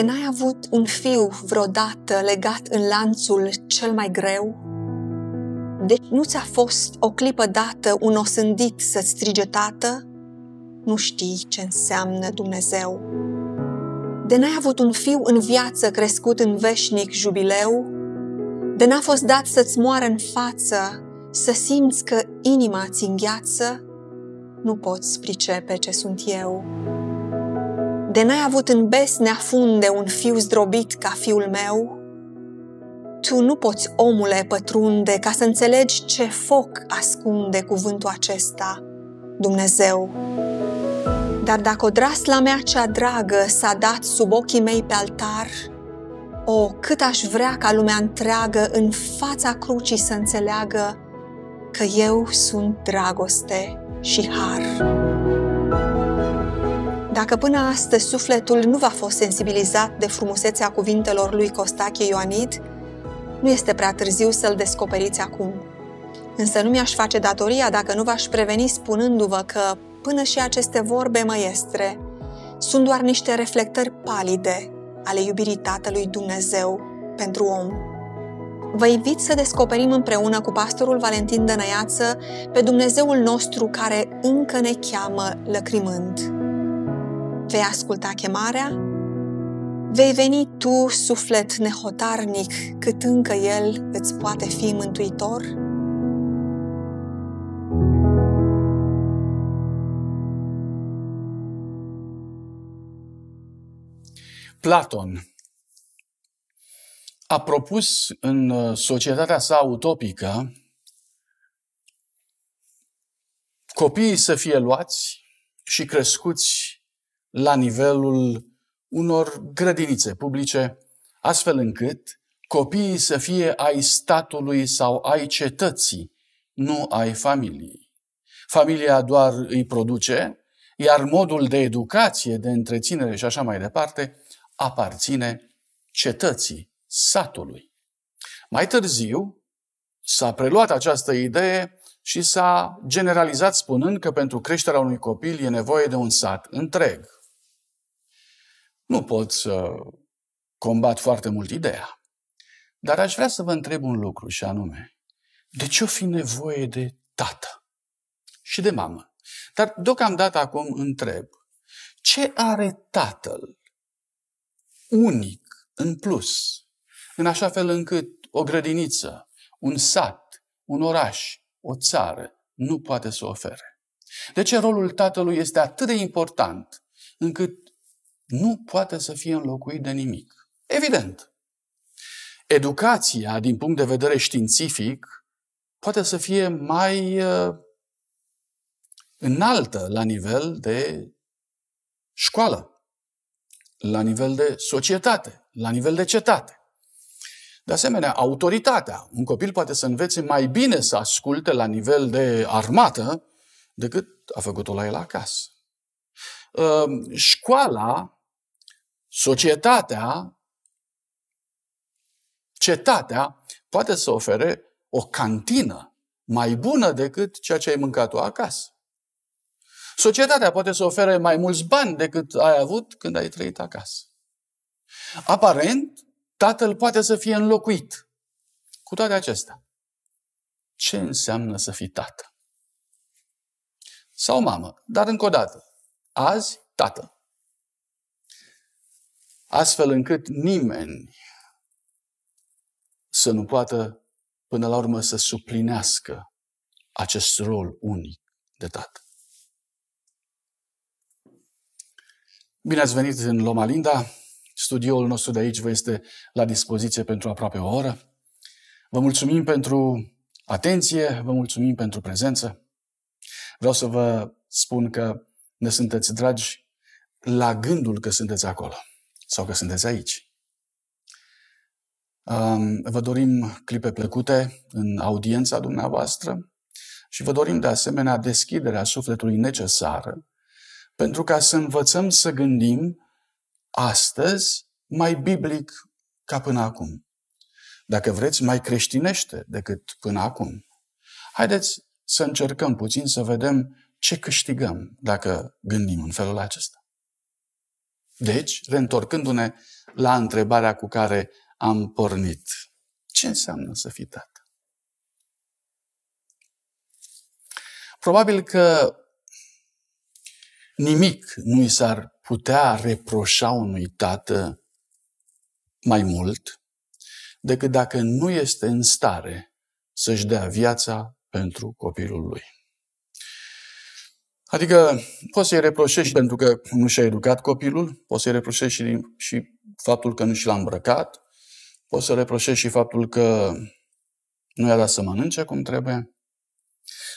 De n-ai avut un fiu vreodată legat în lanțul cel mai greu? Deci nu ți-a fost o clipă dată un osândit să-ți strige tată? Nu știi ce înseamnă Dumnezeu. De n-ai avut un fiu în viață crescut în veșnic jubileu? De n-a fost dat să-ți moară în față, să simți că inima ți îngheață? Nu poți pricepe ce sunt eu. De n-ai avut în besne afunde un fiu zdrobit ca fiul meu? Tu nu poți, omule, pătrunde ca să înțelegi ce foc ascunde cuvântul acesta, Dumnezeu. Dar dacă o drasla mea cea dragă s-a dat sub ochii mei pe altar, o, cât aș vrea ca lumea întreagă în fața crucii să înțeleagă că eu sunt dragoste și har. Dacă până astăzi sufletul nu va fost sensibilizat de frumusețea cuvintelor lui Costache Ioanid, nu este prea târziu să-l descoperiți acum. Însă nu mi-aș face datoria dacă nu v-aș preveni spunându-vă că până și aceste vorbe măiestre sunt doar niște reflectări palide ale iubirii Tatălui Dumnezeu pentru om. Vă invit să descoperim împreună cu pastorul Valentin Dănăiață pe Dumnezeul nostru care încă ne cheamă lăcrimând. Vei asculta chemarea? Vei veni tu, suflet nehotarnic, cât încă El îți poate fi mântuitor? Platon a propus în uh, societatea sa utopică copiii să fie luați și crescuți la nivelul unor grădinițe publice, astfel încât copiii să fie ai statului sau ai cetății, nu ai familiei. Familia doar îi produce, iar modul de educație, de întreținere și așa mai departe, aparține cetății, satului. Mai târziu s-a preluat această idee și s-a generalizat spunând că pentru creșterea unui copil e nevoie de un sat întreg. Nu pot să combat foarte mult ideea, dar aș vrea să vă întreb un lucru și anume, de ce o fi nevoie de tată și de mamă? Dar deocamdată acum întreb, ce are tatăl unic, în plus, în așa fel încât o grădiniță, un sat, un oraș, o țară nu poate să ofere. De ce rolul tatălui este atât de important încât nu poate să fie înlocuit de nimic? Evident, educația, din punct de vedere științific, poate să fie mai uh, înaltă la nivel de școală la nivel de societate, la nivel de cetate. De asemenea, autoritatea. Un copil poate să învețe mai bine să asculte la nivel de armată decât a făcut-o la el acasă. Ehm, școala, societatea, cetatea poate să ofere o cantină mai bună decât ceea ce ai mâncat o acasă. Societatea poate să ofere mai mulți bani decât ai avut când ai trăit acasă. Aparent, tatăl poate să fie înlocuit. Cu toate acestea, ce înseamnă să fii tată? Sau mamă, dar încă o dată, azi tată. Astfel încât nimeni să nu poată până la urmă să suplinească acest rol unic de tată. Bine ați venit în Loma Linda. Studioul nostru de aici vă este la dispoziție pentru aproape o oră. Vă mulțumim pentru atenție, vă mulțumim pentru prezență. Vreau să vă spun că ne sunteți dragi la gândul că sunteți acolo sau că sunteți aici. Vă dorim clipe plăcute în audiența dumneavoastră și vă dorim de asemenea deschiderea sufletului necesară pentru ca să învățăm să gândim astăzi mai biblic ca până acum. Dacă vreți, mai creștinește decât până acum. Haideți să încercăm puțin să vedem ce câștigăm dacă gândim în felul acesta. Deci, reîntorcându-ne la întrebarea cu care am pornit. Ce înseamnă să fii tată? Probabil că nimic nu i s-ar putea reproșa unui tată mai mult decât dacă nu este în stare să-și dea viața pentru copilul lui. Adică poți să-i reproșești pentru că nu și-a educat copilul, poți să-i reproșești și, și faptul că nu și l-a îmbrăcat, poți să reproșești și faptul că nu i-a dat să mănânce cum trebuie.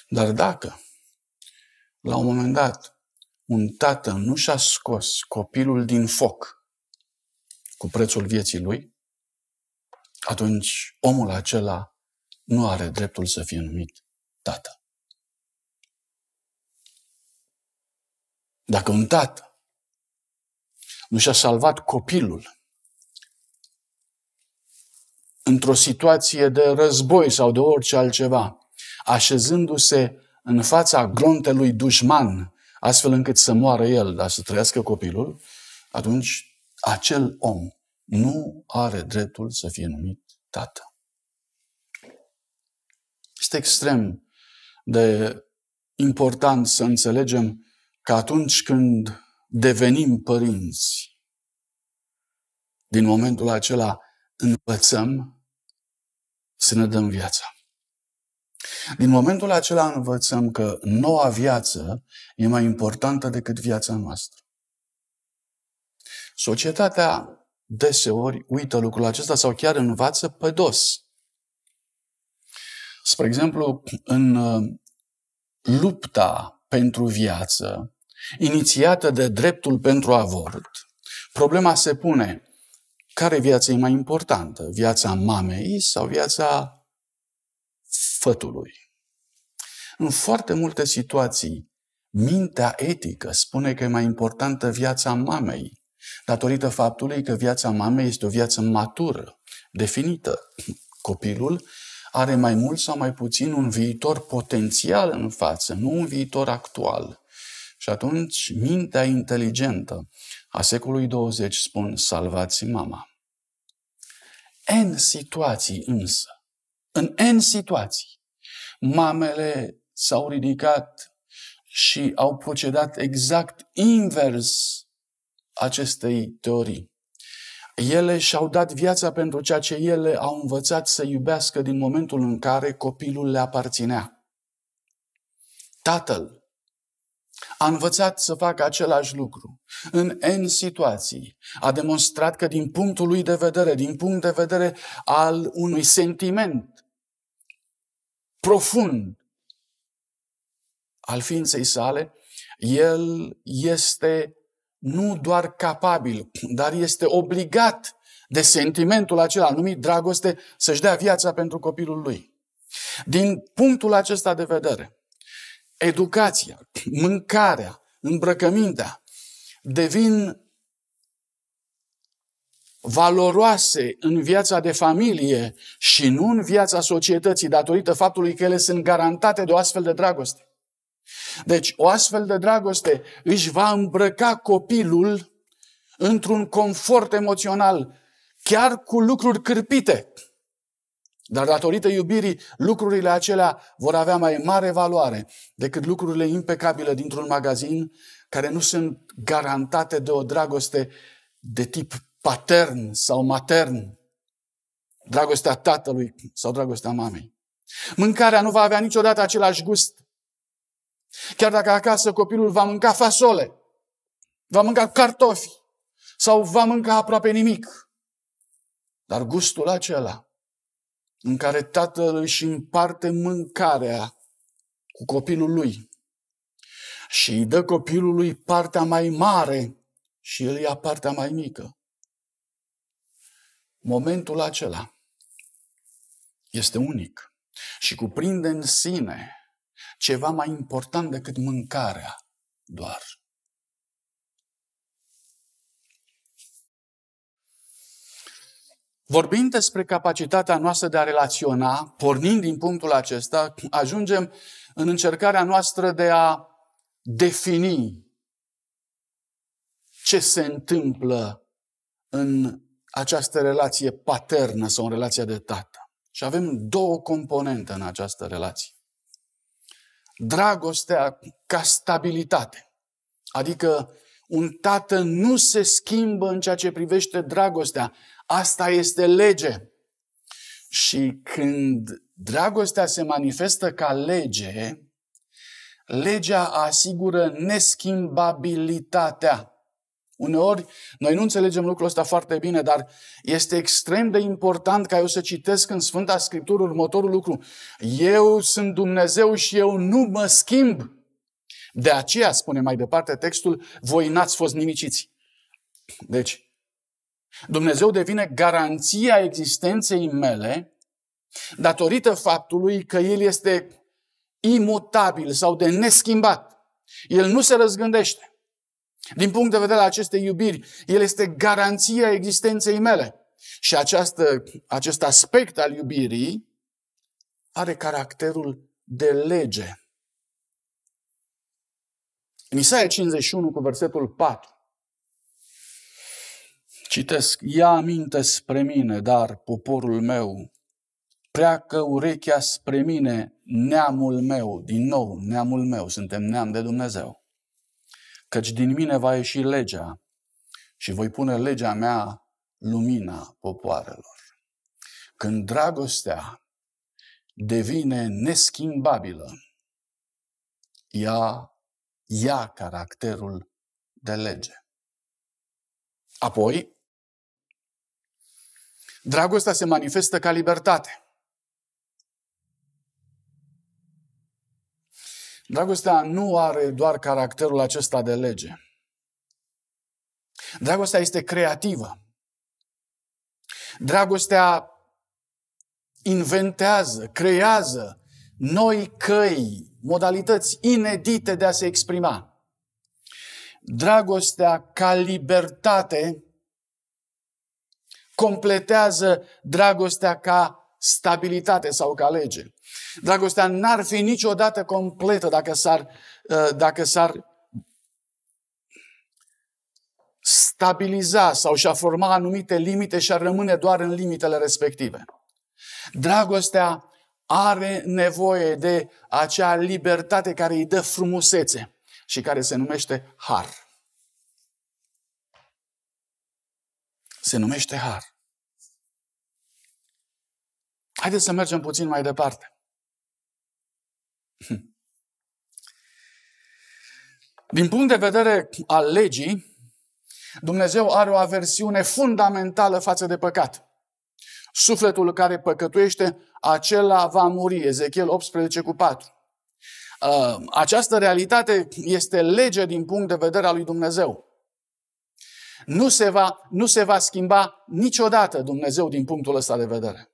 Dar dacă, la un moment dat, un tată nu și-a scos copilul din foc cu prețul vieții lui, atunci omul acela nu are dreptul să fie numit tată. Dacă un tată nu și-a salvat copilul într-o situație de război sau de orice altceva, așezându-se în fața glontelui dușman, astfel încât să moară el, dar să trăiască copilul, atunci acel om nu are dreptul să fie numit tată. Este extrem de important să înțelegem că atunci când devenim părinți, din momentul acela învățăm să ne dăm viața. Din momentul acela învățăm că noua viață e mai importantă decât viața noastră. Societatea deseori uită lucrul acesta sau chiar învață pe dos. Spre exemplu, în uh, lupta pentru viață, inițiată de dreptul pentru avort, problema se pune, care viață e mai importantă? Viața mamei sau viața fătului? În foarte multe situații, mintea etică spune că e mai importantă viața mamei, datorită faptului că viața mamei este o viață matură, definită. Copilul are mai mult sau mai puțin un viitor potențial în față, nu un viitor actual. Și atunci, mintea inteligentă a secolului 20 spun, salvați mama. N situații însă, în N situații, mamele s-au ridicat și au procedat exact invers acestei teorii. Ele și-au dat viața pentru ceea ce ele au învățat să iubească din momentul în care copilul le aparținea. Tatăl a învățat să facă același lucru. În N situații a demonstrat că din punctul lui de vedere, din punct de vedere al unui sentiment profund al ființei sale, el este nu doar capabil, dar este obligat de sentimentul acela numit dragoste să-și dea viața pentru copilul lui. Din punctul acesta de vedere, educația, mâncarea, îmbrăcămintea devin valoroase în viața de familie și nu în viața societății datorită faptului că ele sunt garantate de o astfel de dragoste. Deci o astfel de dragoste își va îmbrăca copilul într-un confort emoțional, chiar cu lucruri cârpite. Dar datorită iubirii, lucrurile acelea vor avea mai mare valoare decât lucrurile impecabile dintr-un magazin care nu sunt garantate de o dragoste de tip patern sau matern, dragostea tatălui sau dragostea mamei. Mâncarea nu va avea niciodată același gust. Chiar dacă acasă copilul va mânca fasole, va mânca cartofi sau va mânca aproape nimic. Dar gustul acela în care tatăl își împarte mâncarea cu copilul lui și îi dă copilului partea mai mare și el ia partea mai mică. Momentul acela este unic și cuprinde în sine ceva mai important decât mâncarea doar. Vorbind despre capacitatea noastră de a relaționa, pornind din punctul acesta, ajungem în încercarea noastră de a defini ce se întâmplă în această relație paternă sau în relația de tată. Și avem două componente în această relație. Dragostea ca stabilitate. Adică un tată nu se schimbă în ceea ce privește dragostea. Asta este lege. Și când dragostea se manifestă ca lege, legea asigură neschimbabilitatea. Uneori, noi nu înțelegem lucrul ăsta foarte bine, dar este extrem de important ca eu să citesc în Sfânta Scriptură următorul lucru. Eu sunt Dumnezeu și eu nu mă schimb. De aceea, spune mai departe textul, voi n-ați fost nimiciți. Deci, Dumnezeu devine garanția existenței mele datorită faptului că El este imutabil sau de neschimbat. El nu se răzgândește. Din punct de vedere al acestei iubiri, El este garanția existenței mele. Și această, acest aspect al iubirii are caracterul de lege. În Isaia 51 cu versetul 4 citesc, ia aminte spre mine, dar poporul meu, pleacă urechea spre mine, neamul meu, din nou, neamul meu, suntem neam de Dumnezeu. Căci din mine va ieși legea și voi pune legea mea lumina popoarelor. Când dragostea devine neschimbabilă, ea ia caracterul de lege. Apoi, dragostea se manifestă ca libertate. Dragostea nu are doar caracterul acesta de lege. Dragostea este creativă. Dragostea inventează, creează noi căi, modalități inedite de a se exprima. Dragostea ca libertate completează dragostea ca stabilitate sau ca lege. Dragostea n-ar fi niciodată completă dacă s-ar, uh, dacă s-ar stabiliza sau și-a forma anumite limite și ar rămâne doar în limitele respective. Dragostea are nevoie de acea libertate care îi dă frumusețe și care se numește har. Se numește har. Haideți să mergem puțin mai departe. Din punct de vedere al legii, Dumnezeu are o aversiune fundamentală față de păcat. Sufletul care păcătuiește, acela va muri. Ezechiel 18 cu 4. Uh, această realitate este lege din punct de vedere al lui Dumnezeu. Nu se va, nu se va schimba niciodată Dumnezeu din punctul ăsta de vedere.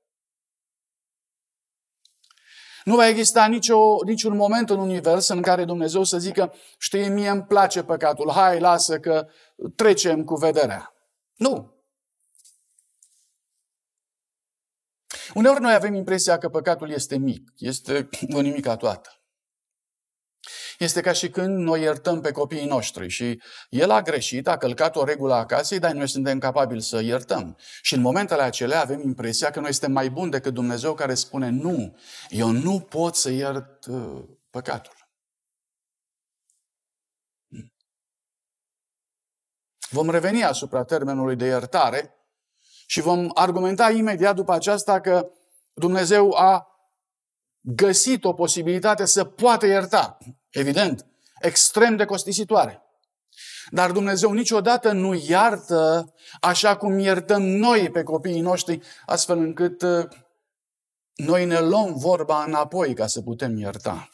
Nu va exista nicio, niciun moment în univers în care Dumnezeu să zică, știi, mie îmi place păcatul, hai, lasă că trecem cu vederea. Nu. Uneori noi avem impresia că păcatul este mic, este o nimica toată. Este ca și când noi iertăm pe copiii noștri și el a greșit, a călcat o regulă a casei, dar noi suntem capabili să iertăm. Și în momentele acelea avem impresia că noi suntem mai buni decât Dumnezeu care spune nu, eu nu pot să iert uh, păcatul. Vom reveni asupra termenului de iertare și vom argumenta imediat după aceasta că Dumnezeu a găsit o posibilitate să poată ierta. Evident, extrem de costisitoare. Dar Dumnezeu niciodată nu iartă așa cum iertăm noi pe copiii noștri, astfel încât uh, noi ne luăm vorba înapoi ca să putem ierta.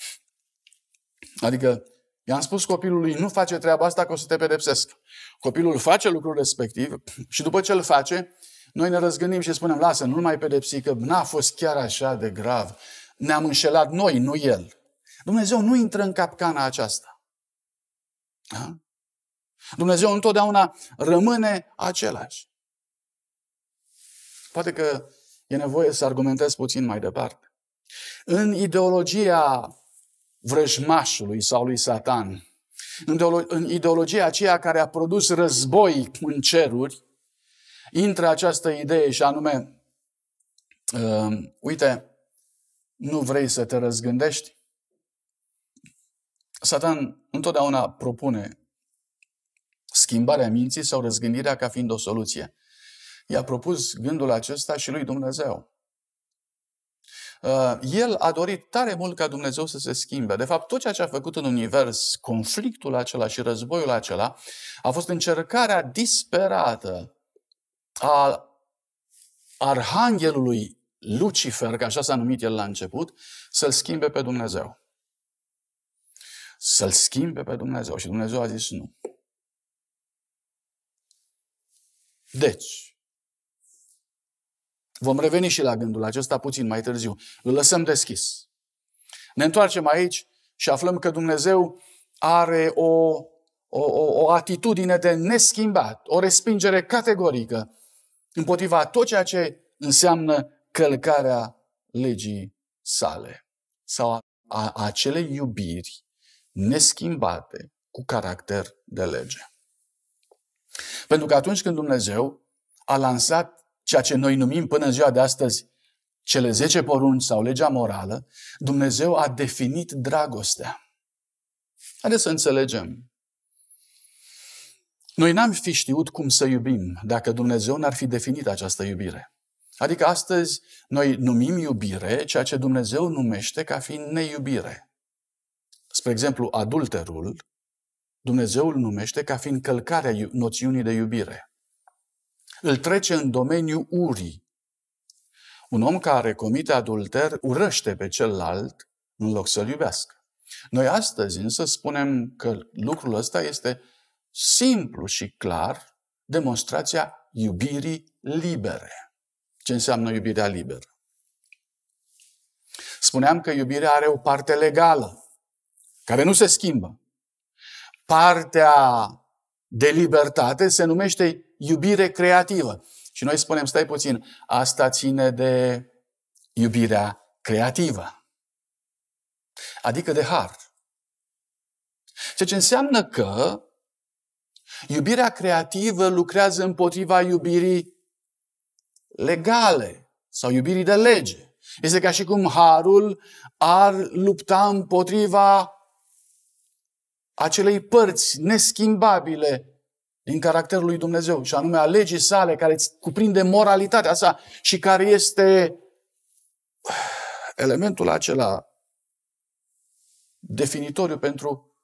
Adică, i-am spus copilului, nu face treaba asta că o să te pedepsesc. Copilul face lucrul respectiv și după ce îl face, noi ne răzgândim și spunem, lasă, nu mai pedepsi, că n-a fost chiar așa de grav. Ne-am înșelat noi, nu el. Dumnezeu nu intră în capcana aceasta. Da? Dumnezeu întotdeauna rămâne același. Poate că e nevoie să argumentez puțin mai departe. În ideologia vrăjmașului sau lui Satan, în ideologia aceea care a produs război în ceruri, intră această idee și anume, uh, uite, nu vrei să te răzgândești? Satan întotdeauna propune schimbarea minții sau răzgândirea ca fiind o soluție. I-a propus gândul acesta și lui Dumnezeu. Uh, el a dorit tare mult ca Dumnezeu să se schimbe. De fapt, tot ceea ce a făcut în univers, conflictul acela și războiul acela, a fost încercarea disperată a arhanghelului Lucifer, că așa s-a numit el la început, să-l schimbe pe Dumnezeu. Să-l schimbe pe Dumnezeu. Și Dumnezeu a zis nu. Deci, vom reveni și la gândul acesta puțin mai târziu. Îl lăsăm deschis. Ne întoarcem aici și aflăm că Dumnezeu are o, o, o, o atitudine de neschimbat, o respingere categorică împotriva tot ceea ce înseamnă călcarea legii sale sau a, a acelei iubiri neschimbate cu caracter de lege. Pentru că atunci când Dumnezeu a lansat ceea ce noi numim până în ziua de astăzi cele 10 porunci sau legea morală, Dumnezeu a definit dragostea. Haideți să înțelegem. Noi n-am fi știut cum să iubim dacă Dumnezeu n-ar fi definit această iubire. Adică astăzi noi numim iubire ceea ce Dumnezeu numește ca fiind neiubire. Spre exemplu, adulterul, Dumnezeu îl numește ca fiind călcarea noțiunii de iubire. Îl trece în domeniul urii. Un om care comite adulter urăște pe celălalt în loc să-l iubească. Noi astăzi însă spunem că lucrul ăsta este simplu și clar demonstrația iubirii libere. Ce înseamnă iubirea liberă? Spuneam că iubirea are o parte legală, care nu se schimbă. Partea de libertate se numește iubire creativă. Și noi spunem, stai puțin, asta ține de iubirea creativă. Adică de har. Ceea ce înseamnă că iubirea creativă lucrează împotriva iubirii legale sau iubirii de lege. Este ca și cum harul ar lupta împotriva acelei părți neschimbabile din caracterul lui Dumnezeu, și anume a legii sale, care cuprinde moralitatea sa și care este elementul acela definitoriu pentru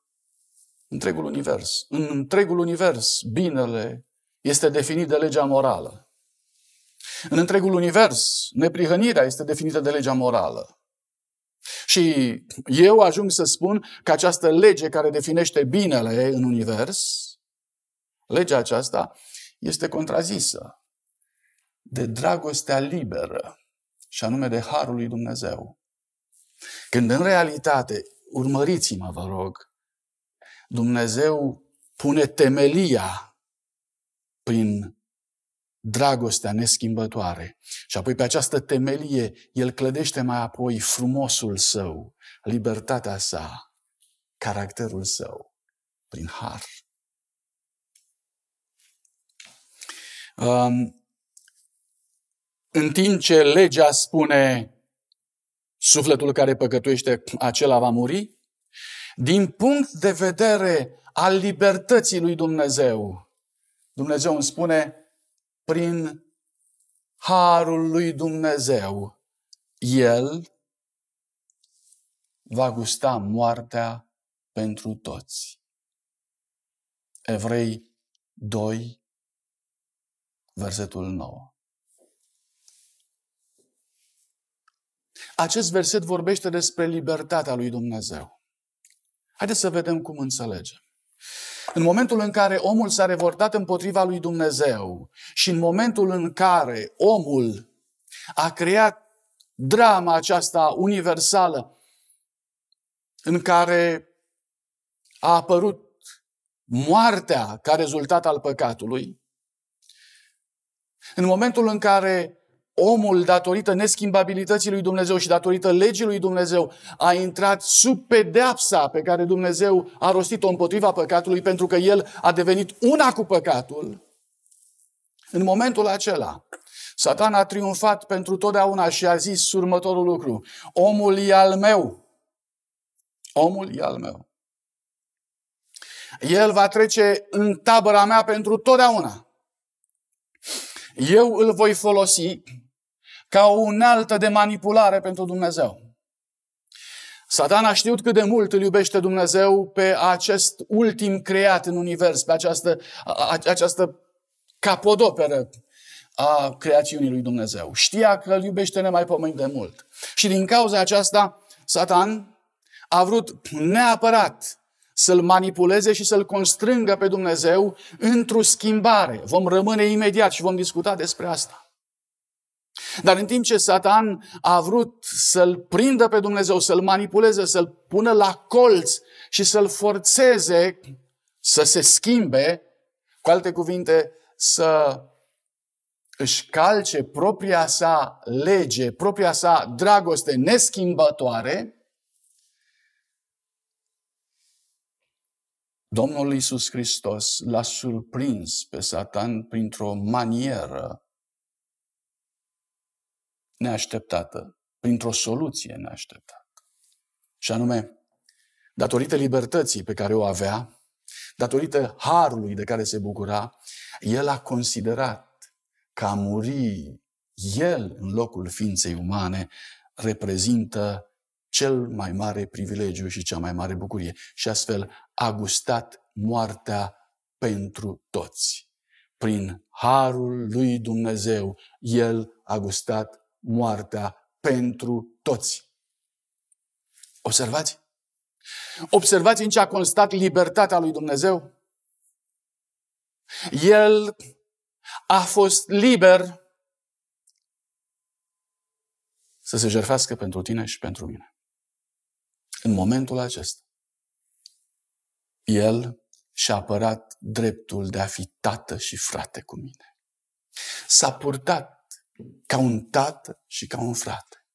întregul univers. În întregul univers, binele este definit de legea morală. În întregul univers, neprihănirea este definită de legea morală. Și eu ajung să spun că această lege care definește binele în univers, legea aceasta este contrazisă de dragostea liberă, și anume de Harul lui Dumnezeu. Când în realitate, urmăriți-mă, vă rog, Dumnezeu pune temelia prin dragostea neschimbătoare. Și apoi pe această temelie el clădește mai apoi frumosul său, libertatea sa, caracterul său, prin har. Um, în timp ce legea spune sufletul care păcătuiește, acela va muri, din punct de vedere al libertății lui Dumnezeu, Dumnezeu îmi spune, prin harul lui Dumnezeu, el va gusta moartea pentru toți. Evrei 2, versetul 9. Acest verset vorbește despre libertatea lui Dumnezeu. Haideți să vedem cum înțelegem. În momentul în care omul s-a revoltat împotriva lui Dumnezeu și în momentul în care omul a creat drama aceasta universală în care a apărut moartea ca rezultat al păcatului, în momentul în care omul, datorită neschimbabilității lui Dumnezeu și datorită legii lui Dumnezeu, a intrat sub pedeapsa pe care Dumnezeu a rostit-o împotriva păcatului pentru că el a devenit una cu păcatul, în momentul acela, Satan a triumfat pentru totdeauna și a zis următorul lucru. Omul e al meu. Omul e al meu. El va trece în tabăra mea pentru totdeauna. Eu îl voi folosi ca o unealtă de manipulare pentru Dumnezeu. Satan a știut cât de mult îl iubește Dumnezeu pe acest ultim creat în univers, pe această, această capodoperă a creațiunii lui Dumnezeu. Știa că îl iubește nemaipomenit de mult. Și din cauza aceasta, Satan a vrut neapărat să-l manipuleze și să-l constrângă pe Dumnezeu într-o schimbare. Vom rămâne imediat și vom discuta despre asta. Dar în timp ce Satan a vrut să-l prindă pe Dumnezeu, să-l manipuleze, să-l pună la colț și să-l forțeze să se schimbe, cu alte cuvinte, să își calce propria sa lege, propria sa dragoste neschimbătoare, Domnul Iisus Hristos l-a surprins pe Satan printr-o manieră neașteptată, printr-o soluție neașteptată. Și anume, datorită libertății pe care o avea, datorită harului de care se bucura, el a considerat că a muri el în locul ființei umane reprezintă cel mai mare privilegiu și cea mai mare bucurie. Și astfel a gustat moartea pentru toți. Prin harul lui Dumnezeu, el a gustat moartea pentru toți. Observați? Observați în ce a constat libertatea lui Dumnezeu. El a fost liber să se jertfească pentru tine și pentru mine. În momentul acesta, el și-a apărat dreptul de a fi tată și frate cu mine. S-a purtat ca un tată și ca un frate.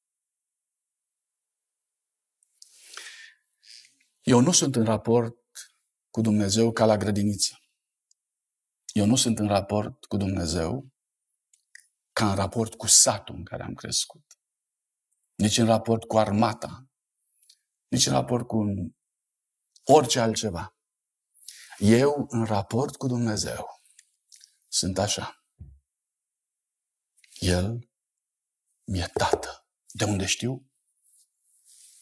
Eu nu sunt în raport cu Dumnezeu ca la grădiniță. Eu nu sunt în raport cu Dumnezeu ca în raport cu satul în care am crescut. Nici în raport cu armata. Nici în raport cu orice altceva. Eu, în raport cu Dumnezeu, sunt așa. El mi-e tată. De unde știu?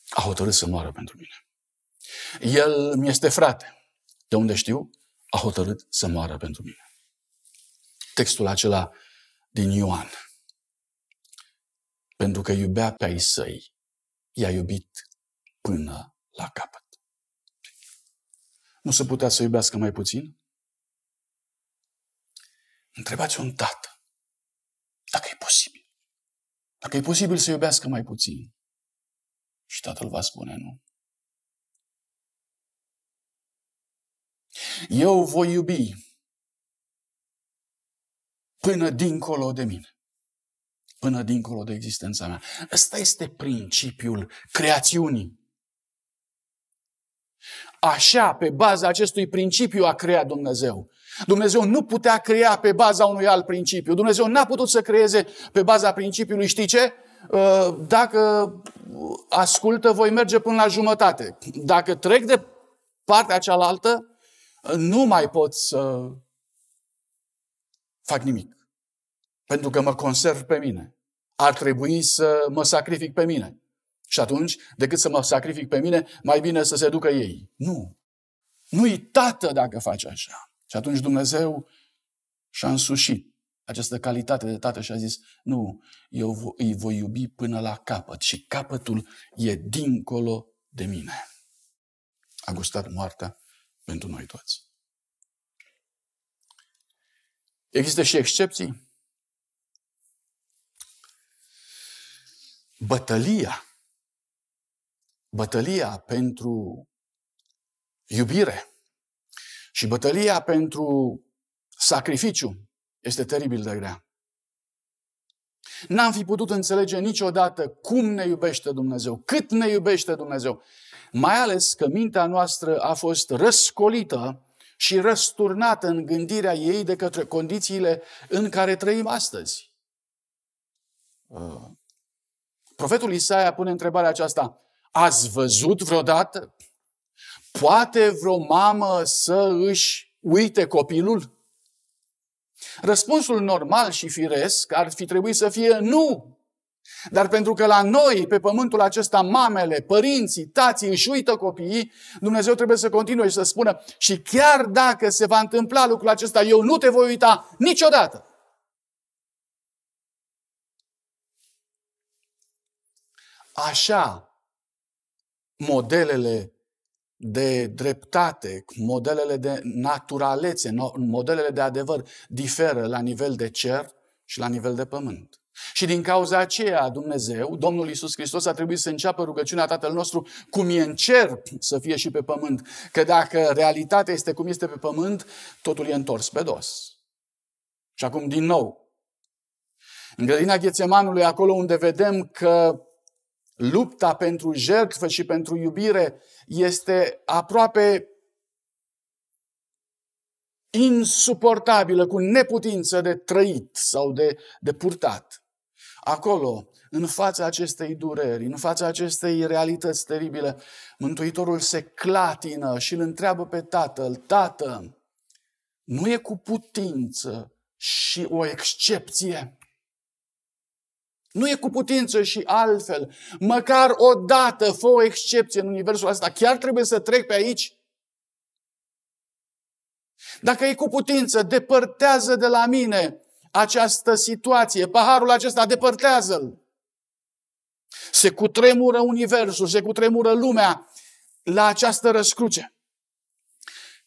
A hotărât să moară pentru mine. El mi este frate. De unde știu? A hotărât să moară pentru mine. Textul acela din Ioan. Pentru că iubea pe ai săi, i-a iubit până la capăt. Nu se putea să iubească mai puțin? Întrebați un tată dacă e posibil. Dacă e posibil să iubească mai puțin. Și tatăl va spune nu. Eu voi iubi până dincolo de mine. Până dincolo de existența mea. Ăsta este principiul creațiunii. Așa, pe baza acestui principiu a creat Dumnezeu. Dumnezeu nu putea crea pe baza unui alt principiu. Dumnezeu n-a putut să creeze pe baza principiului, știi ce? Uh, dacă ascultă, voi merge până la jumătate. Dacă trec de partea cealaltă, nu mai pot să fac nimic. Pentru că mă conserv pe mine. Ar trebui să mă sacrific pe mine. Și atunci, decât să mă sacrific pe mine, mai bine să se ducă ei. Nu. Nu-i tată dacă faci așa. Și atunci Dumnezeu și-a însușit această calitate de tată și a zis, nu, eu îi voi iubi până la capăt și capătul e dincolo de mine. A gustat moartea pentru noi toți. Există și excepții. Bătălia. Bătălia pentru iubire și bătălia pentru sacrificiu este teribil de grea. n-am fi putut înțelege niciodată cum ne iubește Dumnezeu, cât ne iubește Dumnezeu. Mai ales că mintea noastră a fost răscolită și răsturnată în gândirea ei de către condițiile în care trăim astăzi. Uh, profetul Isaia pune întrebarea aceasta, ați văzut vreodată? Poate vreo mamă să își uite copilul? Răspunsul normal și firesc ar fi trebuit să fie nu. Dar pentru că la noi, pe pământul acesta, mamele, părinții, tații își uită copiii, Dumnezeu trebuie să continue și să spună și chiar dacă se va întâmpla lucrul acesta, eu nu te voi uita niciodată. Așa, modelele de dreptate, modelele de naturalețe, modelele de adevăr diferă la nivel de cer și la nivel de pământ. Și din cauza aceea Dumnezeu, Domnul Isus Hristos, a trebuit să înceapă rugăciunea Tatăl nostru cum e în cer să fie și pe pământ. Că dacă realitatea este cum este pe pământ, totul e întors pe dos. Și acum din nou, în grădina Ghețemanului, acolo unde vedem că lupta pentru jertfă și pentru iubire este aproape insuportabilă, cu neputință de trăit sau de, de purtat. Acolo, în fața acestei dureri, în fața acestei realități teribile, Mântuitorul se clatină și îl întreabă pe tatăl, Tată, nu e cu putință și o excepție? Nu e cu putință și altfel. Măcar o dată fă o excepție în universul ăsta. Chiar trebuie să trec pe aici? Dacă e cu putință, depărtează de la mine această situație. Paharul acesta, depărtează-l. Se cutremură universul, se cutremură lumea la această răscruce.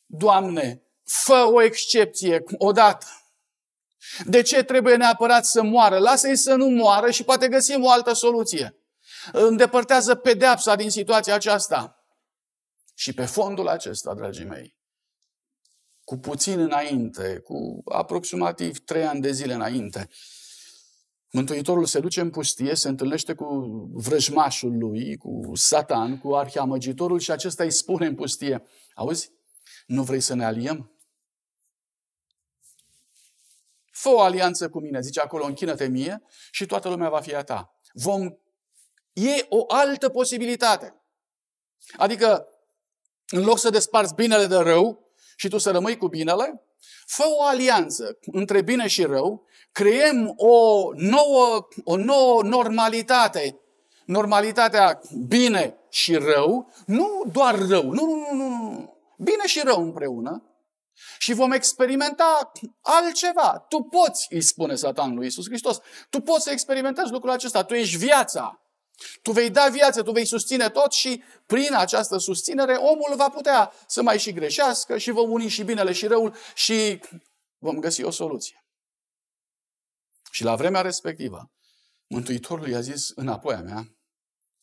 Doamne, fă o excepție odată. De ce trebuie neapărat să moară? Lasă-i să nu moară și poate găsim o altă soluție. Îndepărtează pedeapsa din situația aceasta. Și pe fondul acesta, dragii mei, cu puțin înainte, cu aproximativ trei ani de zile înainte, Mântuitorul se duce în pustie, se întâlnește cu vrăjmașul lui, cu Satan, cu arheamăgitorul și acesta îi spune în pustie, auzi, nu vrei să ne aliem? Fă o alianță cu mine, zice acolo, închină-te mie și toată lumea va fi a ta. Vom... E o altă posibilitate. Adică, în loc să desparți binele de rău, și tu să rămâi cu binele, fă o alianță între bine și rău, creăm o nouă, o nouă normalitate, normalitatea bine și rău, nu doar rău, nu, nu, nu, nu, bine și rău împreună, și vom experimenta altceva. Tu poți, îi spune Satan lui Isus Hristos, tu poți să experimentezi lucrul acesta, tu ești viața. Tu vei da viață, tu vei susține tot și prin această susținere omul va putea să mai și greșească și vom uni și binele și răul și vom găsi o soluție. Și la vremea respectivă, Mântuitorul i-a zis înapoi a mea,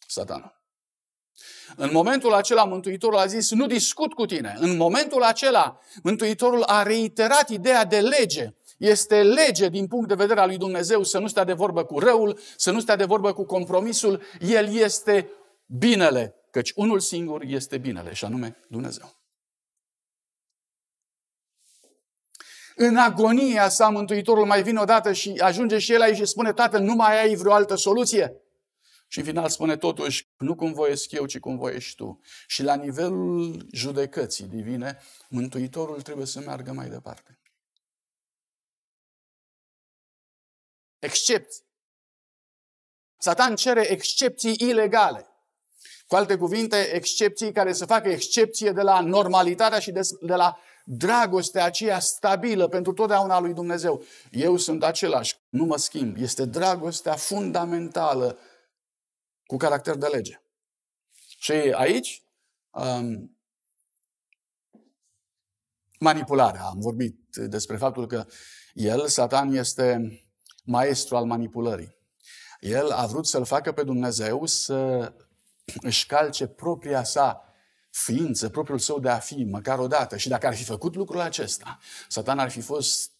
satana. În momentul acela, Mântuitorul a zis, nu discut cu tine. În momentul acela, Mântuitorul a reiterat ideea de lege este lege din punct de vedere al lui Dumnezeu să nu stea de vorbă cu răul, să nu stea de vorbă cu compromisul. El este binele, căci unul singur este binele, și anume Dumnezeu. În agonia sa, Mântuitorul mai vine odată și ajunge și el aici și spune, Tată, nu mai ai vreo altă soluție? Și în final spune totuși, nu cum voiesc eu, ci cum voiești tu. Și la nivelul judecății divine, Mântuitorul trebuie să meargă mai departe. Excepții. Satan cere excepții ilegale. Cu alte cuvinte, excepții care să facă excepție de la normalitatea și de, de la dragostea aceea stabilă pentru totdeauna lui Dumnezeu. Eu sunt același, nu mă schimb. Este dragostea fundamentală cu caracter de lege. Și aici, um, manipularea. Am vorbit despre faptul că el, Satan, este maestru al manipulării. El a vrut să-l facă pe Dumnezeu să își calce propria sa ființă, propriul său de a fi, măcar o dată. Și dacă ar fi făcut lucrul acesta, Satan ar fi fost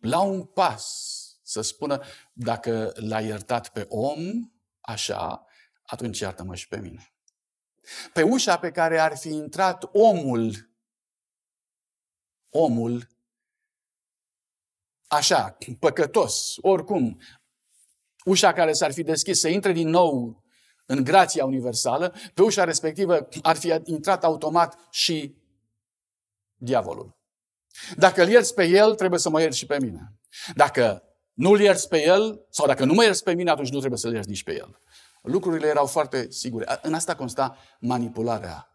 la un pas să spună, dacă l-a iertat pe om, așa, atunci iartă-mă și pe mine. Pe ușa pe care ar fi intrat omul, omul, așa, păcătos, oricum, ușa care s-ar fi deschis să intre din nou în grația universală, pe ușa respectivă ar fi intrat automat și diavolul. Dacă îl ierți pe el, trebuie să mă ierți și pe mine. Dacă nu îl ierți pe el, sau dacă nu mă ierți pe mine, atunci nu trebuie să-l ierți nici pe el. Lucrurile erau foarte sigure. În asta consta manipularea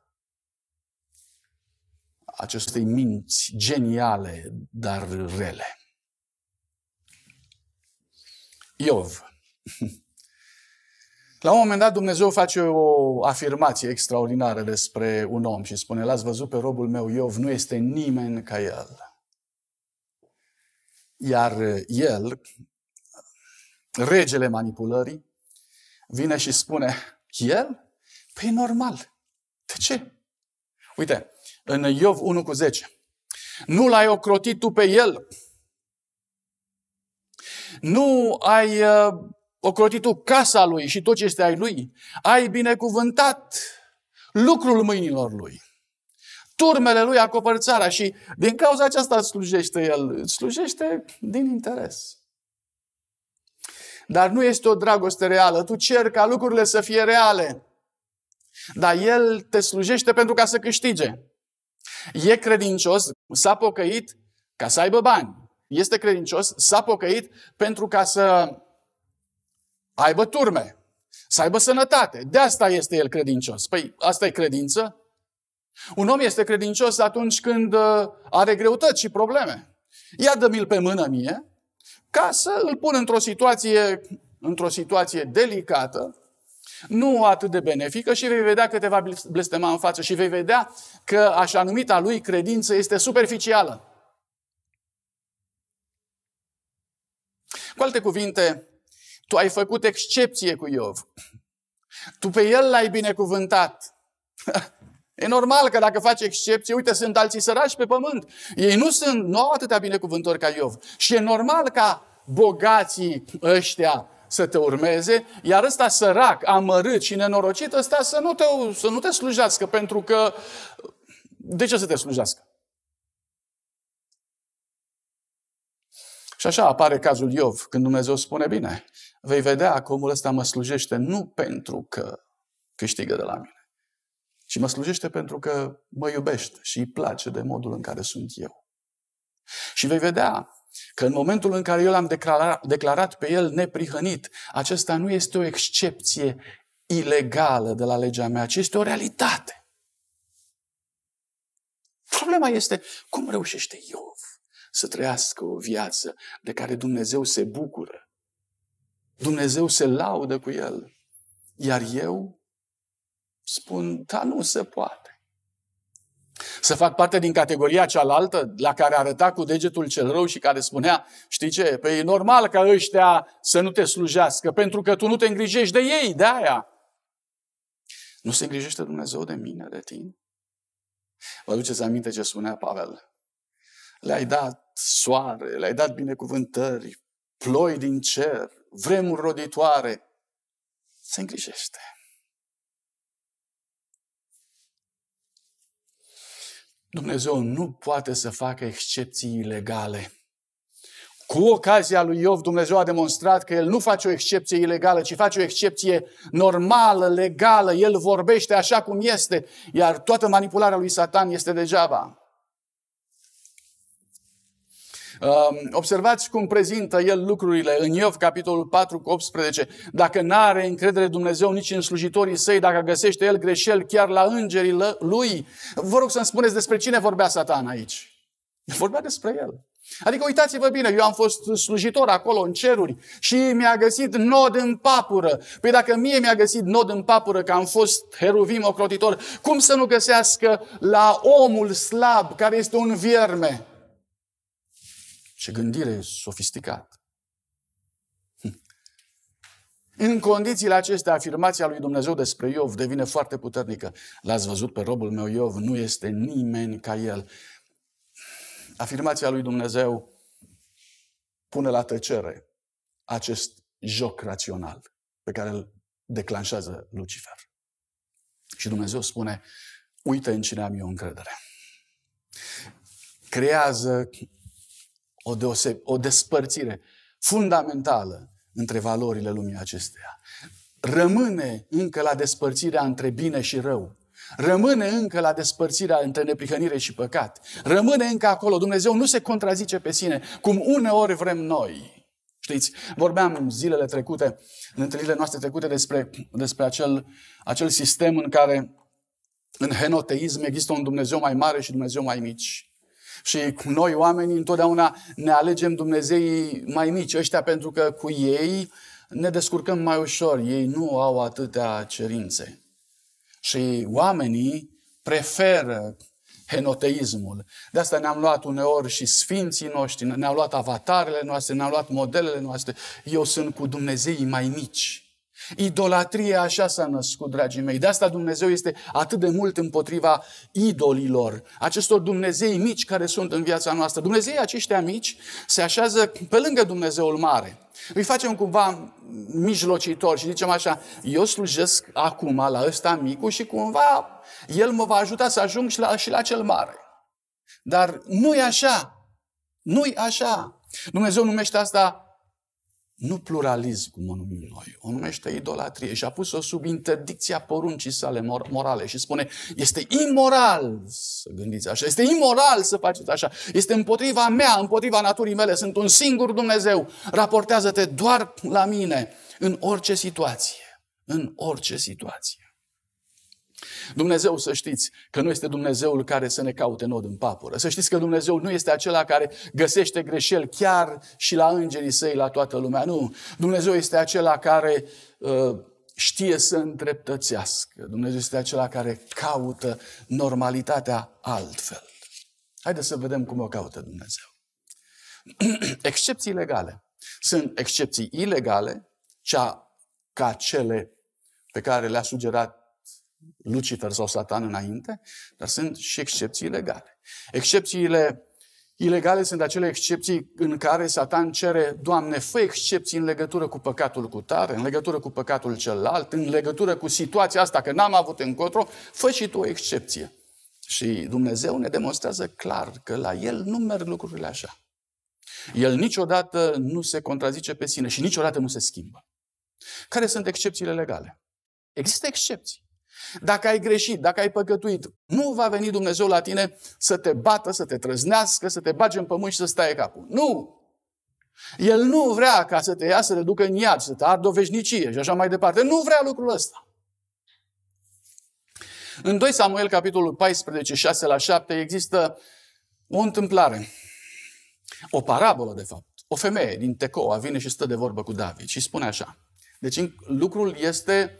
acestei minți geniale, dar rele. Iov. La un moment dat Dumnezeu face o afirmație extraordinară despre un om și spune, l-ați văzut pe robul meu Iov, nu este nimeni ca el. Iar el, regele manipulării, vine și spune, el? Păi normal. De ce? Uite, în Iov 1 cu 10. Nu l-ai ocrotit tu pe el. Nu ai uh, ocrotit tu casa lui și tot ce este ai lui. Ai binecuvântat lucrul mâinilor lui. Turmele lui acopăr țara și din cauza aceasta slujește el. Slujește din interes. Dar nu este o dragoste reală. Tu cer ca lucrurile să fie reale. Dar el te slujește pentru ca să câștige. E credincios, s-a pocăit ca să aibă bani. Este credincios, s-a pocăit pentru ca să aibă turme, să aibă sănătate. De asta este el credincios. Păi asta e credință? Un om este credincios atunci când uh, are greutăți și probleme. Ia dă-mi-l pe mână mie ca să îl pun într-o situație, într-o situație delicată, nu atât de benefică și vei vedea că te va blestema în față și vei vedea că așa numita lui credință este superficială. Cu alte cuvinte, tu ai făcut excepție cu Iov. Tu pe el l-ai binecuvântat. E normal că dacă faci excepție, uite, sunt alții săraci pe pământ. Ei nu sunt, nu au atâtea binecuvântări ca Iov. Și e normal ca bogații ăștia să te urmeze, iar ăsta sărac, amărât și nenorocit, ăsta să nu te, să nu te slujească, pentru că... De ce să te slujească? Și așa apare cazul Iov, când Dumnezeu spune, bine, vei vedea că omul ăsta mă slujește nu pentru că câștigă de la mine, ci mă slujește pentru că mă iubește și îi place de modul în care sunt eu. Și vei vedea că în momentul în care eu l-am declarat, declarat pe el neprihănit, acesta nu este o excepție ilegală de la legea mea, ci este o realitate. Problema este cum reușește Iov să trăiască o viață de care Dumnezeu se bucură. Dumnezeu se laudă cu el. Iar eu spun, da, nu se poate. Să fac parte din categoria cealaltă la care arăta cu degetul cel rău și care spunea, știi ce, păi e normal ca ăștia să nu te slujească, pentru că tu nu te îngrijești de ei, de aia. Nu se îngrijește Dumnezeu de mine, de tine? Vă aduceți aminte ce spunea Pavel? Le-ai dat soare, le-ai dat binecuvântări, ploi din cer, vremuri roditoare. Se îngrijește. Dumnezeu nu poate să facă excepții ilegale. Cu ocazia lui Iov, Dumnezeu a demonstrat că El nu face o excepție ilegală, ci face o excepție normală, legală. El vorbește așa cum este, iar toată manipularea lui Satan este degeaba. Observați cum prezintă el lucrurile în Iov, capitolul 4 cu 18. Dacă nu are încredere Dumnezeu nici în slujitorii săi, dacă găsește el greșeli chiar la îngerii lui, vă rog să-mi spuneți despre cine vorbea Satan aici. Vorbea despre el. Adică uitați-vă bine, eu am fost slujitor acolo în ceruri și mi-a găsit nod în papură. Păi dacă mie mi-a găsit nod în papură că am fost heruvim ocrotitor, cum să nu găsească la omul slab care este un vierme? Ce gândire sofisticată. Hm. În condițiile acestea, afirmația lui Dumnezeu despre Iov devine foarte puternică. L-ați văzut pe robul meu Iov, nu este nimeni ca el. Afirmația lui Dumnezeu pune la tăcere acest joc rațional pe care îl declanșează Lucifer. Și Dumnezeu spune, uite în cine am eu încredere. Creează o, deoseb- o despărțire fundamentală între valorile lumii acesteia. Rămâne încă la despărțirea între bine și rău. Rămâne încă la despărțirea între neprihănire și păcat. Rămâne încă acolo. Dumnezeu nu se contrazice pe sine, cum uneori vrem noi. Știți, vorbeam zilele trecute, în întâlnirile noastre trecute, despre, despre acel, acel sistem în care în henoteism există un Dumnezeu mai mare și Dumnezeu mai mici. Și noi, oamenii, întotdeauna ne alegem Dumnezeii mai mici, ăștia pentru că cu ei ne descurcăm mai ușor. Ei nu au atâtea cerințe. Și oamenii preferă henoteismul. De asta ne-am luat uneori și sfinții noștri, ne-au luat avatarele noastre, ne-au luat modelele noastre. Eu sunt cu Dumnezeii mai mici. Idolatria așa s-a născut, dragii mei. De asta Dumnezeu este atât de mult împotriva idolilor, acestor Dumnezei mici care sunt în viața noastră. Dumnezeii aceștia mici se așează pe lângă Dumnezeul mare. Îi facem cumva mijlocitor și zicem așa, eu slujesc acum la ăsta micu și cumva el mă va ajuta să ajung și la, și la cel mare. Dar nu e așa. Nu e așa. Dumnezeu numește asta nu pluralism, cum o numim noi, o numește idolatrie. Și a pus-o sub interdicția poruncii sale morale și spune, este imoral să gândiți așa, este imoral să faceți așa, este împotriva mea, împotriva naturii mele, sunt un singur Dumnezeu, raportează-te doar la mine în orice situație, în orice situație. Dumnezeu, să știți, că nu este Dumnezeul care să ne caute nod în papură. Să știți că Dumnezeu nu este acela care găsește greșeli chiar și la îngerii săi, la toată lumea. Nu. Dumnezeu este acela care uh, știe să întreptățească. Dumnezeu este acela care caută normalitatea altfel. Haideți să vedem cum o caută Dumnezeu. Excepții legale. Sunt excepții ilegale, cea ca cele pe care le-a sugerat Lucifer sau Satan înainte, dar sunt și excepții legale. Excepțiile ilegale sunt acele excepții în care Satan cere, Doamne, fă excepții în legătură cu păcatul cu tare, în legătură cu păcatul celălalt, în legătură cu situația asta, că n-am avut încotro, fă și tu o excepție. Și Dumnezeu ne demonstrează clar că la El nu merg lucrurile așa. El niciodată nu se contrazice pe sine și niciodată nu se schimbă. Care sunt excepțiile legale? Există excepții. Dacă ai greșit, dacă ai păcătuit, nu va veni Dumnezeu la tine să te bată, să te trăznească, să te bage în pământ și să stai capul. Nu! El nu vrea ca să te ia să te ducă în iad, să te ardă o veșnicie și așa mai departe. Nu vrea lucrul ăsta. În 2 Samuel, capitolul 14, 6 la 7, există o întâmplare. O parabolă, de fapt. O femeie din Tecoa vine și stă de vorbă cu David și spune așa. Deci lucrul este,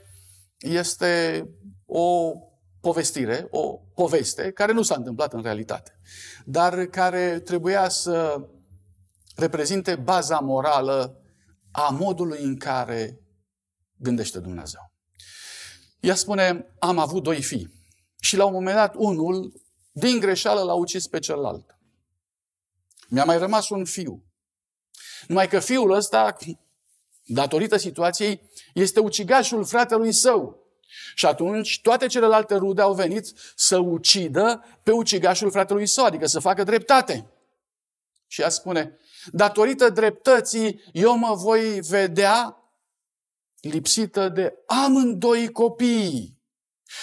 este o povestire, o poveste care nu s-a întâmplat în realitate, dar care trebuia să reprezinte baza morală a modului în care gândește Dumnezeu. Ea spune, am avut doi fii și la un moment dat unul, din greșeală, l-a ucis pe celălalt. Mi-a mai rămas un fiu. Numai că fiul ăsta, datorită situației, este ucigașul fratelui său. Și atunci toate celelalte rude au venit să ucidă pe ucigașul fratelui său, adică să facă dreptate. Și ea spune, datorită dreptății eu mă voi vedea lipsită de amândoi copii.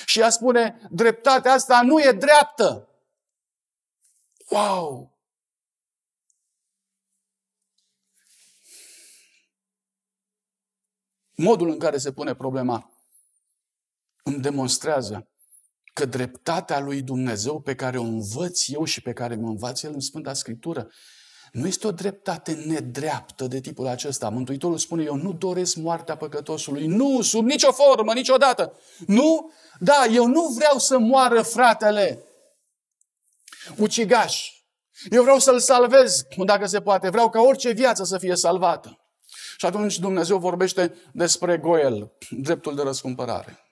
Și ea spune, dreptatea asta nu e dreaptă. Wow! Modul în care se pune problema îmi demonstrează că dreptatea lui Dumnezeu pe care o învăț eu și pe care mă învață El în Sfânta Scriptură nu este o dreptate nedreaptă de tipul acesta. Mântuitorul spune, eu nu doresc moartea păcătosului. Nu, sub nicio formă, niciodată. Nu? Da, eu nu vreau să moară fratele ucigaș. Eu vreau să-l salvez, dacă se poate. Vreau ca orice viață să fie salvată. Și atunci Dumnezeu vorbește despre Goel, dreptul de răscumpărare.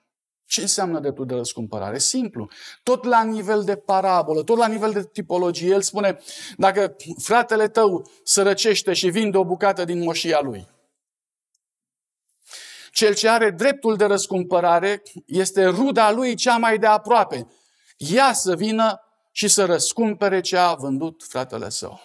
Ce înseamnă dreptul de răscumpărare? Simplu. Tot la nivel de parabolă, tot la nivel de tipologie, el spune, dacă fratele tău sărăcește și vinde o bucată din moșia lui, Cel ce are dreptul de răscumpărare este ruda lui cea mai de aproape. Ea să vină și să răscumpere ce a vândut fratele său.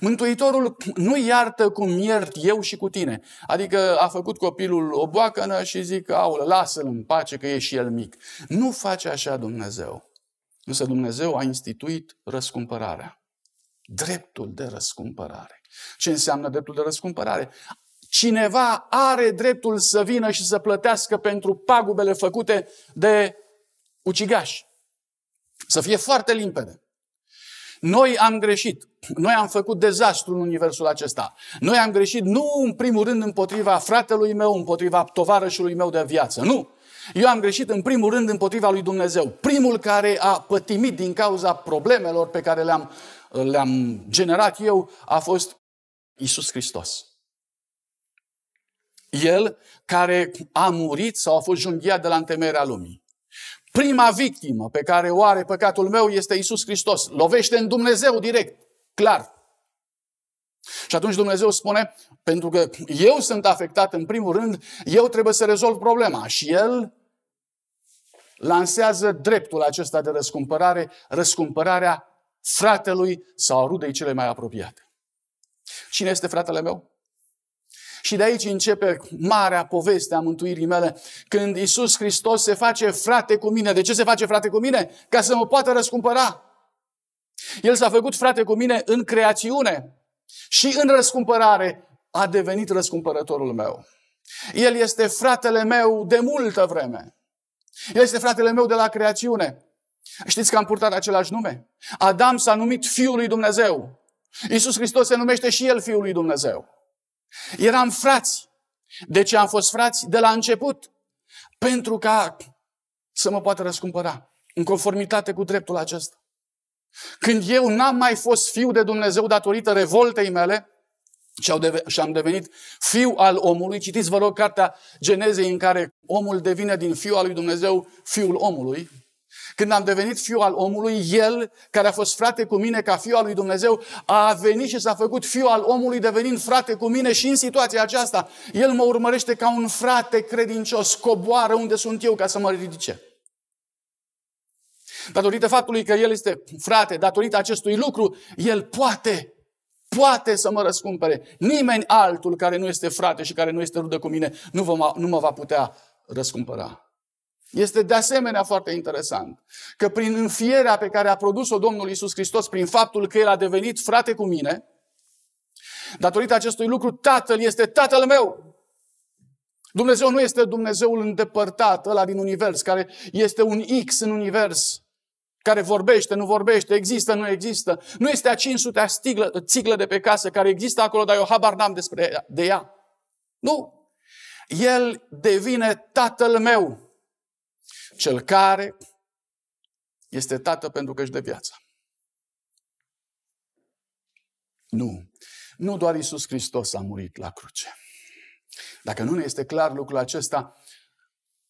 Mântuitorul nu iartă cum iert eu și cu tine. Adică a făcut copilul o boacănă și zic, aulă, lasă-l în pace că e și el mic. Nu face așa Dumnezeu. Însă Dumnezeu a instituit răscumpărarea. Dreptul de răscumpărare. Ce înseamnă dreptul de răscumpărare? Cineva are dreptul să vină și să plătească pentru pagubele făcute de ucigași. Să fie foarte limpede. Noi am greșit. Noi am făcut dezastru în universul acesta. Noi am greșit nu în primul rând împotriva fratelui meu, împotriva tovarășului meu de viață. Nu. Eu am greșit în primul rând împotriva lui Dumnezeu. Primul care a pătimit din cauza problemelor pe care le-am, le-am generat eu a fost Isus Hristos. El care a murit sau a fost junghiat de la întemeierea lumii. Prima victimă pe care o are păcatul meu este Isus Hristos. Lovește în Dumnezeu direct, clar. Și atunci Dumnezeu spune, pentru că eu sunt afectat în primul rând, eu trebuie să rezolv problema. Și El lansează dreptul acesta de răscumpărare, răscumpărarea fratelui sau a rudei cele mai apropiate. Cine este fratele meu? Și de aici începe marea poveste a mântuirii mele, când Isus Hristos se face frate cu mine. De ce se face frate cu mine? Ca să mă poată răscumpăra. El s-a făcut frate cu mine în creațiune și în răscumpărare a devenit răscumpărătorul meu. El este fratele meu de multă vreme. El este fratele meu de la creațiune. Știți că am purtat același nume? Adam s-a numit Fiul lui Dumnezeu. Iisus Hristos se numește și El Fiul lui Dumnezeu. Eram frați. De ce am fost frați? De la început. Pentru ca să mă poată răscumpăra. În conformitate cu dreptul acesta. Când eu n-am mai fost fiu de Dumnezeu datorită revoltei mele, și am devenit fiu al omului. Citiți, vă rog, cartea Genezei în care omul devine din fiul al lui Dumnezeu fiul omului. Când am devenit fiu al omului, el, care a fost frate cu mine ca fiu al lui Dumnezeu, a venit și s-a făcut fiu al omului devenind frate cu mine și în situația aceasta, el mă urmărește ca un frate credincios, coboară unde sunt eu ca să mă ridice. Datorită faptului că el este frate, datorită acestui lucru, el poate, poate să mă răscumpere. Nimeni altul care nu este frate și care nu este rudă cu mine nu, vă, nu mă va putea răscumpăra. Este de asemenea foarte interesant că prin înfierea pe care a produs-o Domnul Isus Hristos, prin faptul că El a devenit frate cu mine, datorită acestui lucru, Tatăl este Tatăl meu. Dumnezeu nu este Dumnezeul îndepărtat, ăla din univers, care este un X în univers, care vorbește, nu vorbește, există, nu există. Nu este a 500 stiglă, țiglă de pe casă care există acolo, dar eu habar n-am despre de ea. Nu. El devine tatăl meu cel care este tată pentru că își dă viața. Nu. Nu doar Isus Hristos a murit la cruce. Dacă nu ne este clar lucrul acesta,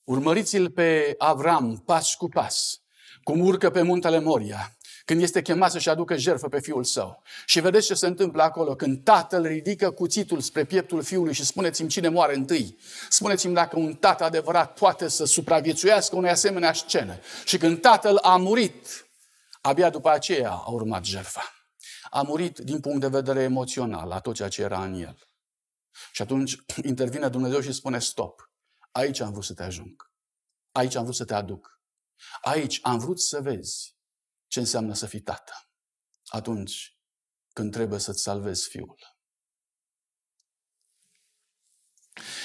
urmăriți-l pe Avram pas cu pas, cum urcă pe muntele Moria, când este chemat să-și aducă jertfă pe fiul său. Și vedeți ce se întâmplă acolo, când tatăl ridică cuțitul spre pieptul fiului și spuneți-mi cine moare întâi. Spuneți-mi dacă un tată adevărat poate să supraviețuiască unei asemenea scene. Și când tatăl a murit, abia după aceea a urmat jertfa. A murit din punct de vedere emoțional la tot ceea ce era în el. Și atunci intervine Dumnezeu și spune stop. Aici am vrut să te ajung. Aici am vrut să te aduc. Aici am vrut să vezi ce înseamnă să fii tată atunci când trebuie să-ți salvezi fiul.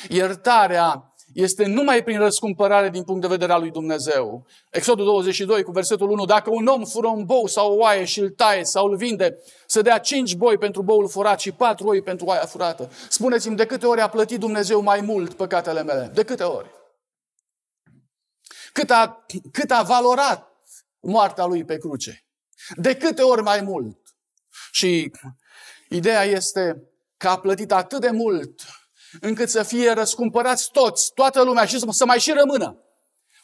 Iertarea este numai prin răscumpărare din punct de vedere al lui Dumnezeu. Exodul 22 cu versetul 1. Dacă un om fură un bou sau o oaie și îl taie sau îl vinde, să dea cinci boi pentru boul furat și patru oi pentru oaia furată. Spuneți-mi, de câte ori a plătit Dumnezeu mai mult păcatele mele? De câte ori? Cât a, cât a valorat moartea lui pe cruce. De câte ori mai mult. Și ideea este că a plătit atât de mult încât să fie răscumpărați toți, toată lumea și să mai și rămână.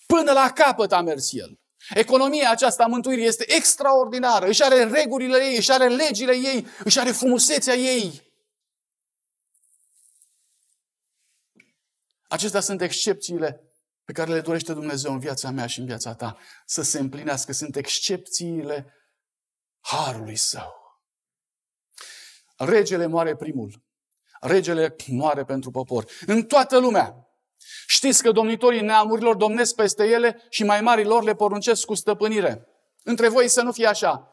Până la capăt a mers el. Economia aceasta a mântuirii este extraordinară. Își are regulile ei, își are legile ei, își are frumusețea ei. Acestea sunt excepțiile pe care le dorește Dumnezeu în viața mea și în viața ta să se împlinească. Sunt excepțiile harului său. Regele moare primul. Regele moare pentru popor. În toată lumea. Știți că domnitorii neamurilor domnesc peste ele și mai marilor le poruncesc cu stăpânire. Între voi să nu fie așa.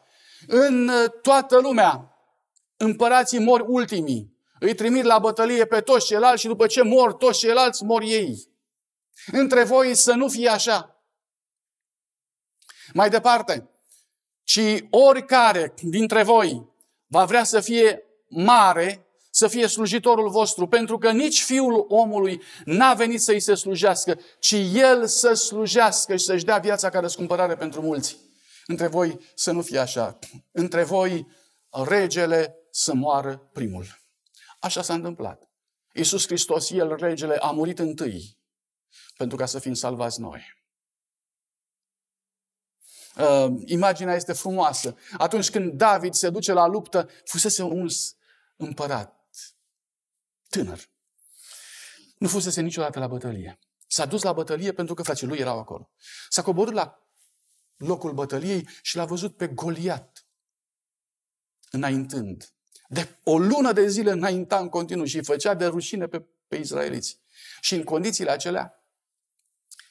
În toată lumea, împărații mor ultimii. Îi trimit la bătălie pe toți ceilalți și după ce mor toți ceilalți, mor ei. Între voi să nu fie așa. Mai departe, ci oricare dintre voi va vrea să fie mare, să fie slujitorul vostru, pentru că nici fiul omului n-a venit să-i se slujească, ci el să slujească și să-și dea viața ca răscumpărare pentru mulți. Între voi să nu fie așa. Între voi regele să moară primul. Așa s-a întâmplat. Iisus Hristos, El, regele, a murit întâi pentru ca să fim salvați noi. Uh, imaginea este frumoasă. Atunci când David se duce la luptă, fusese uns împărat, tânăr. Nu fusese niciodată la bătălie. S-a dus la bătălie pentru că frații lui erau acolo. S-a coborât la locul bătăliei și l-a văzut pe Goliat, înaintând. De o lună de zile înainta în continuu și îi făcea de rușine pe, pe izraeliți. Și în condițiile acelea,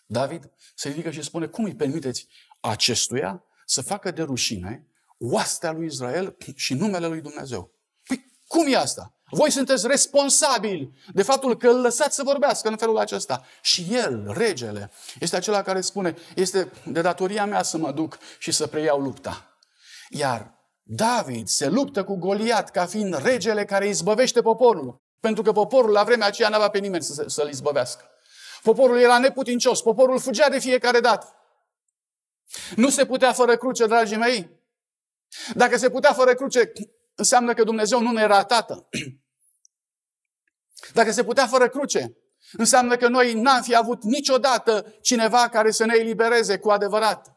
David se ridică și spune, cum îi permiteți acestuia să facă de rușine oastea lui Israel și numele lui Dumnezeu? Păi cum e asta? Voi sunteți responsabili de faptul că îl lăsați să vorbească în felul acesta. Și el, regele, este acela care spune, este de datoria mea să mă duc și să preiau lupta. Iar David se luptă cu Goliat ca fiind regele care izbăvește poporul. Pentru că poporul la vremea aceea n-avea pe nimeni să, să-l izbăvească. Poporul era neputincios, poporul fugea de fiecare dată. Nu se putea fără cruce, dragii mei. Dacă se putea fără cruce, înseamnă că Dumnezeu nu ne era tată. Dacă se putea fără cruce, înseamnă că noi n-am fi avut niciodată cineva care să ne elibereze cu adevărat.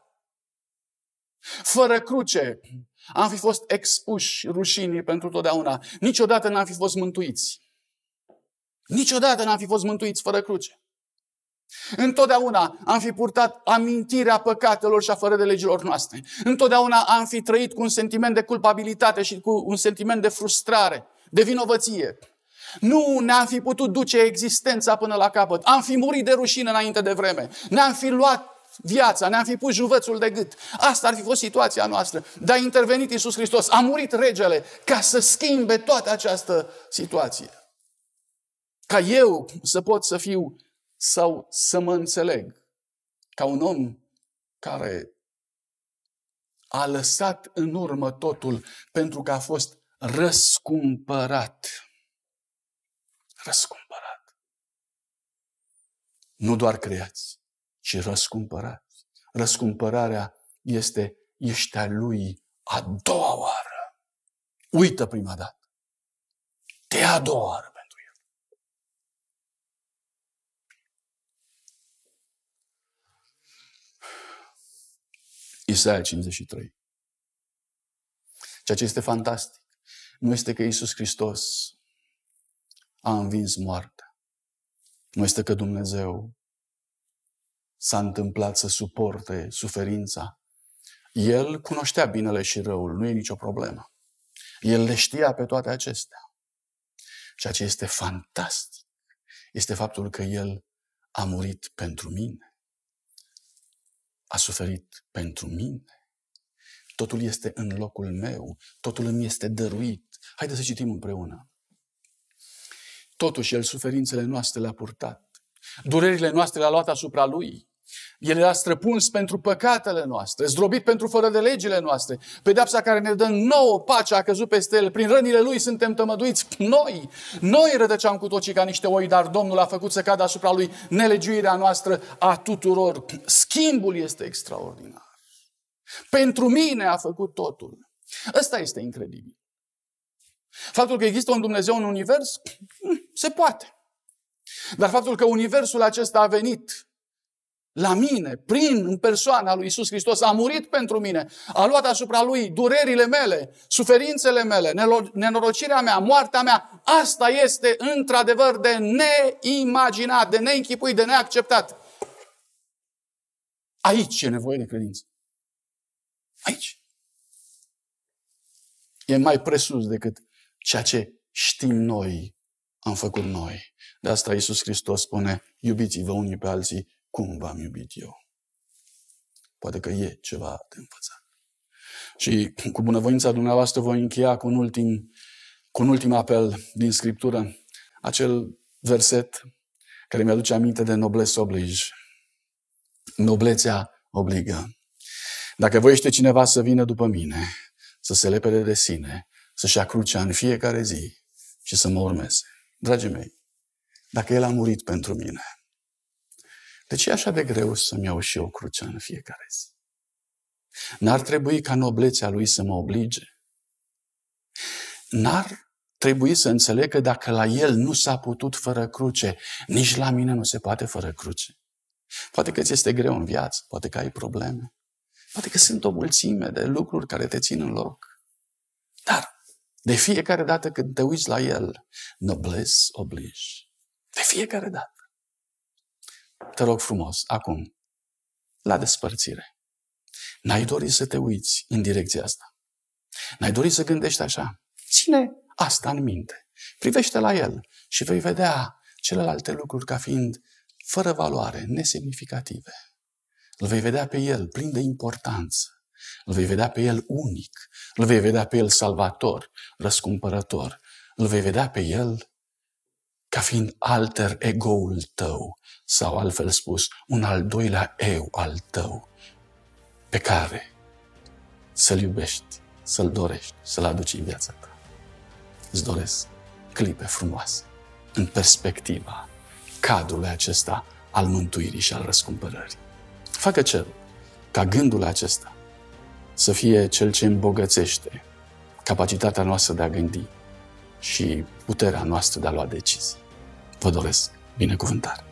Fără cruce, am fi fost expuși rușinii pentru totdeauna. Niciodată n-am fi fost mântuiți. Niciodată n-am fi fost mântuiți fără cruce. Întotdeauna am fi purtat amintirea păcatelor și a fără de legilor noastre. Întotdeauna am fi trăit cu un sentiment de culpabilitate și cu un sentiment de frustrare, de vinovăție. Nu ne-am fi putut duce existența până la capăt. Am fi murit de rușine înainte de vreme. Ne-am fi luat viața, ne-am fi pus juvățul de gât. Asta ar fi fost situația noastră. Dar a intervenit Iisus Hristos, a murit regele ca să schimbe toată această situație. Ca eu să pot să fiu sau să mă înțeleg ca un om care a lăsat în urmă totul pentru că a fost răscumpărat. Răscumpărat. Nu doar creați, ci răscumpărați. Răscumpărarea este, ești a lui a doua oară. Uită prima dată. Te a doua oară. Isaia 53. Ceea ce este fantastic nu este că Isus Hristos a învins moartea. Nu este că Dumnezeu s-a întâmplat să suporte suferința. El cunoștea binele și răul, nu e nicio problemă. El le știa pe toate acestea. Ceea ce este fantastic este faptul că El a murit pentru mine a suferit pentru mine. Totul este în locul meu, totul îmi este dăruit. Haideți să citim împreună. Totuși, El suferințele noastre le-a purtat. Durerile noastre le-a luat asupra Lui. El era străpuns pentru păcatele noastre, zdrobit pentru fără de legile noastre. Pedepsa care ne dă nouă pacea a căzut peste el. Prin rănile lui suntem tămăduiți noi. Noi rădăceam cu toții ca niște oi, dar Domnul a făcut să cadă asupra lui nelegiuirea noastră a tuturor. Schimbul este extraordinar. Pentru mine a făcut totul. Ăsta este incredibil. Faptul că există un Dumnezeu în univers, se poate. Dar faptul că universul acesta a venit la mine, prin în persoana lui Isus Hristos, a murit pentru mine, a luat asupra lui durerile mele, suferințele mele, nenorocirea mea, moartea mea. Asta este într-adevăr de neimaginat, de neînchipuit, de neacceptat. Aici e nevoie de credință. Aici. E mai presus decât ceea ce știm noi, am făcut noi. De asta Iisus Hristos spune, iubiți-vă unii pe alții cum v-am iubit eu. Poate că e ceva de învățat. Și cu bunăvoința dumneavoastră voi încheia cu un ultim, cu un ultim apel din Scriptură, acel verset care mi-aduce aminte de noblesse oblige. Noblețea obligă. Dacă voiește cineva să vină după mine, să se lepede de sine, să-și ia crucea în fiecare zi și să mă urmeze. Dragii mei, dacă El a murit pentru mine, de ce e așa de greu să-mi iau și eu crucea în fiecare zi? N-ar trebui ca noblețea Lui să mă oblige? N-ar trebui să înțeleg că dacă la El nu s-a putut fără cruce, nici la mine nu se poate fără cruce. Poate că ți este greu în viață, poate că ai probleme, poate că sunt o mulțime de lucruri care te țin în loc. Dar de fiecare dată când te uiți la El, noblesse oblige. De fiecare dată. Te rog frumos, acum, la despărțire. N-ai dorit să te uiți în direcția asta. N-ai dorit să gândești așa. Ține asta în minte. Privește la el și vei vedea celelalte lucruri ca fiind fără valoare, nesemnificative. Îl vei vedea pe el plin de importanță. Îl vei vedea pe el unic. Îl vei vedea pe el salvator, răscumpărător. Îl vei vedea pe el ca fiind alter ego-ul tău, sau altfel spus, un al doilea eu al tău, pe care să-l iubești, să-l dorești, să-l aduci în viața ta. Îți doresc clipe frumoase în perspectiva cadrului acesta al mântuirii și al răscumpărării. Facă cel ca gândul acesta să fie cel ce îmbogățește capacitatea noastră de a gândi și puterea noastră de a lua decizii. Vă doresc binecuvântare!